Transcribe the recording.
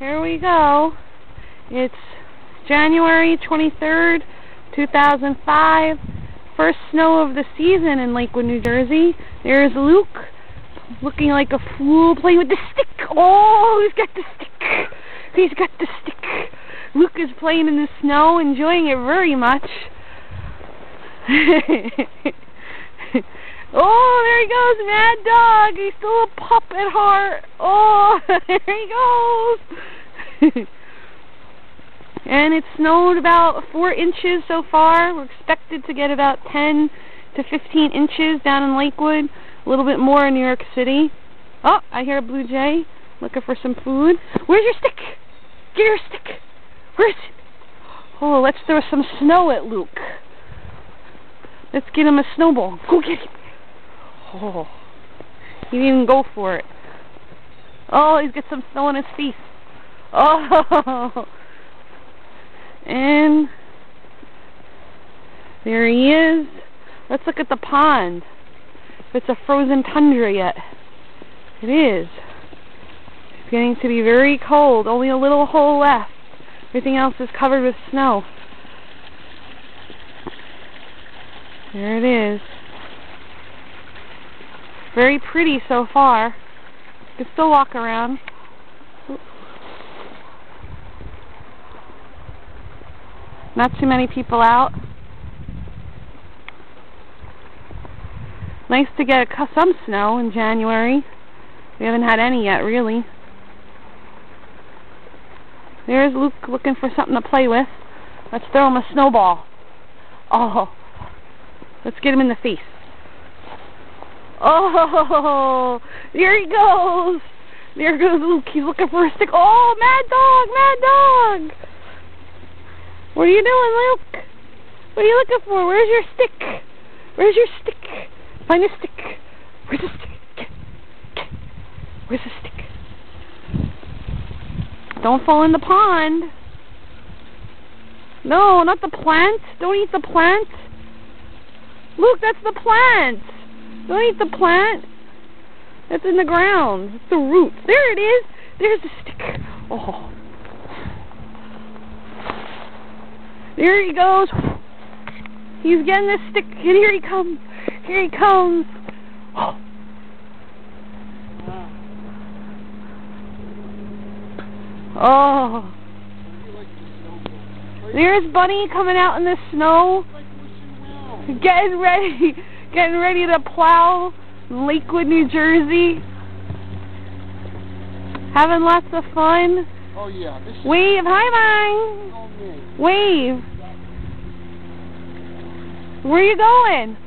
Here we go. It's January 23rd, 2005. First snow of the season in Lakewood, New Jersey. There's Luke looking like a fool playing with the stick. Oh, he's got the stick. He's got the stick. Luke is playing in the snow, enjoying it very much. he goes, Mad Dog. He's still a pup at heart. Oh, there he goes. and it snowed about four inches so far. We're expected to get about 10 to 15 inches down in Lakewood, a little bit more in New York City. Oh, I hear a blue jay looking for some food. Where's your stick? Get your stick. Where's it? Oh, let's throw some snow at Luke. Let's get him a snowball. Go get him. Oh, he didn't even go for it. Oh, he's got some snow on his feet. Oh, and there he is. Let's look at the pond. It's a frozen tundra yet. It is. It's getting to be very cold. Only a little hole left. Everything else is covered with snow. There it is. Very pretty so far. You can still walk around. Not too many people out. Nice to get some snow in January. We haven't had any yet, really. There's Luke looking for something to play with. Let's throw him a snowball. Oh, let's get him in the face. Oh, there he goes. There goes Luke. He's looking for a stick. Oh, mad dog, mad dog. What are you doing, Luke? What are you looking for? Where's your stick? Where's your stick? Find a stick. Where's the stick? Where's the stick? Don't fall in the pond. No, not the plant. Don't eat the plant. Look, that's the plant. Don't eat the plant. That's in the ground. It's the roots. There it is. There's the stick. Oh. There he goes. He's getting the stick. And here he comes. Here he comes. Oh. Oh. There's Bunny coming out in the snow. Getting ready. Getting ready to plow Lakewood, New Jersey. Having lots of fun. Oh yeah. Wave. Hi, Vine. Wave. Where are you going?